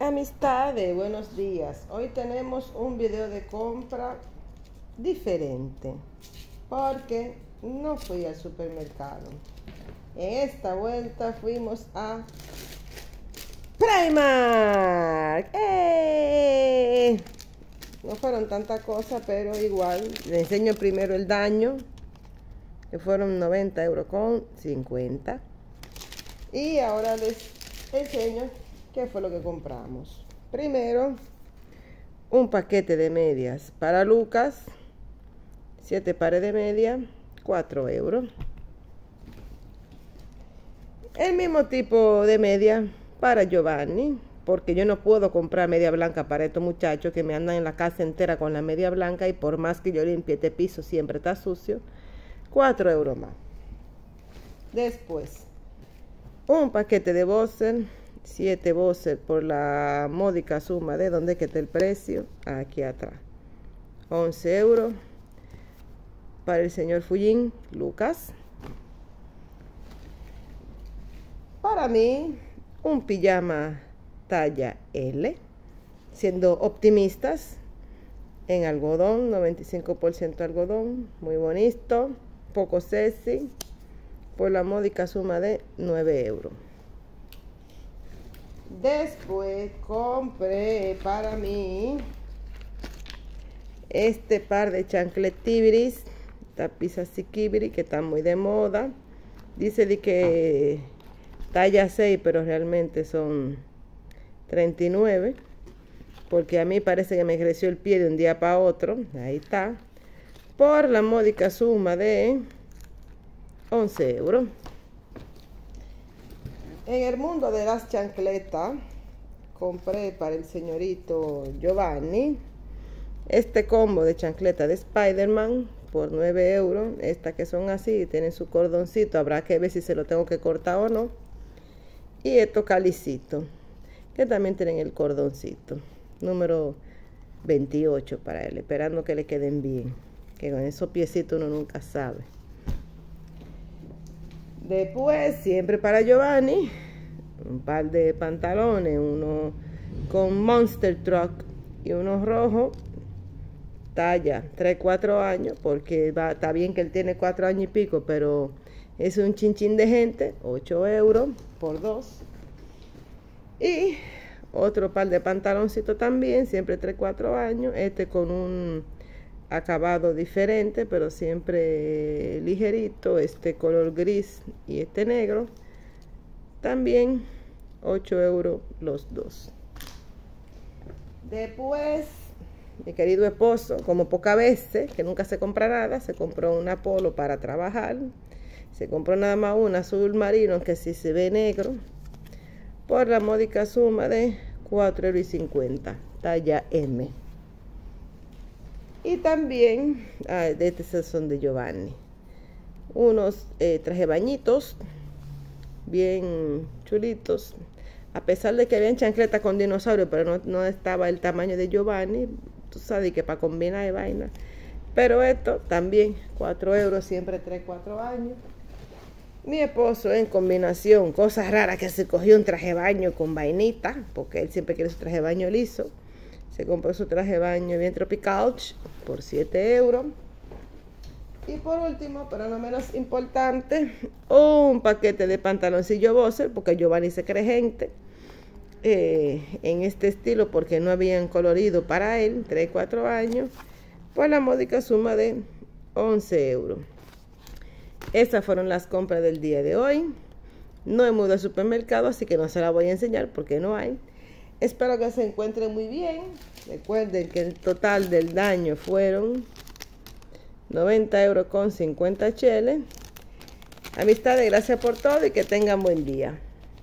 Amistades, buenos días. Hoy tenemos un video de compra diferente porque no fui al supermercado. En esta vuelta fuimos a Primark. ¡Eh! No fueron tanta cosa, pero igual. Les enseño primero el daño, que fueron 90 euros con 50. Y ahora les enseño ¿Qué fue lo que compramos? Primero, un paquete de medias para Lucas, 7 pares de media, 4 euros. El mismo tipo de media para Giovanni, porque yo no puedo comprar media blanca para estos muchachos que me andan en la casa entera con la media blanca y por más que yo limpie este piso siempre está sucio, 4 euros más. Después, un paquete de Bossen 7 voces por la módica suma de donde que el precio aquí atrás. 11 euros para el señor Fuyin Lucas. Para mí un pijama talla L siendo optimistas en algodón 95% algodón muy bonito poco sexy por la módica suma de 9 euros Después compré para mí este par de chancletibiris, tapiza sikibiri, que están muy de moda. Dice de que talla 6, pero realmente son 39. Porque a mí parece que me creció el pie de un día para otro. Ahí está. Por la módica suma de 11 euros. En el mundo de las chancletas, compré para el señorito Giovanni este combo de chancleta de Spider-Man por 9 euros. Estas que son así, tienen su cordoncito. Habrá que ver si se lo tengo que cortar o no. Y estos calicitos, que también tienen el cordoncito. Número 28 para él, esperando que le queden bien. Que con esos piecitos uno nunca sabe. Después, siempre para Giovanni, un par de pantalones, uno con Monster Truck y uno rojo, talla 3, 4 años, porque va, está bien que él tiene 4 años y pico, pero es un chinchín de gente, 8 euros por dos. Y otro par de pantaloncitos también, siempre 3, 4 años, este con un acabado diferente, pero siempre ligerito, este color gris y este negro. También 8 euros los dos. Después, mi querido esposo, como poca veces, que nunca se compra nada, se compró un Apolo para trabajar. Se compró nada más un azul marino que si se ve negro, por la módica suma de 4,50 euros, talla M. Y también, ah, de este son de Giovanni, unos eh, traje bañitos bien chulitos. A pesar de que habían chancletas con dinosaurio, pero no, estaba el tamaño de Giovanni. Tú sabes que para combinar hay vaina. Pero esto también, 4 euros, siempre 3, 4 años. Mi esposo en combinación, cosas raras que se cogió un traje de baño con vainita, porque él siempre quiere su traje de baño liso. Se compró su traje de baño bien tropical por 7 euros. Y por último, pero no menos importante, un paquete de pantaloncillo Bosser, porque Giovanni se cree gente eh, en este estilo, porque no habían colorido para él, 3, 4 años, por la módica suma de 11 euros. Estas fueron las compras del día de hoy. No he mudado al supermercado, así que no se la voy a enseñar porque no hay. Espero que se encuentren muy bien. Recuerden que el total del daño fueron 90 euros con 50 cheles. Amistades, gracias por todo y que tengan buen día.